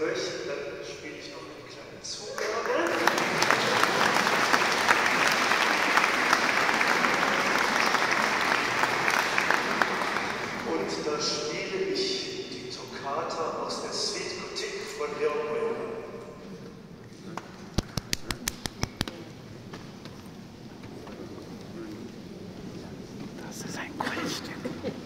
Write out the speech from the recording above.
möchten, dann spiele ich noch eine kleine Zugabe. Und da spiele ich die Toccata aus der Suite Gothique von Leon Moyer. Das ist ein Kunststück.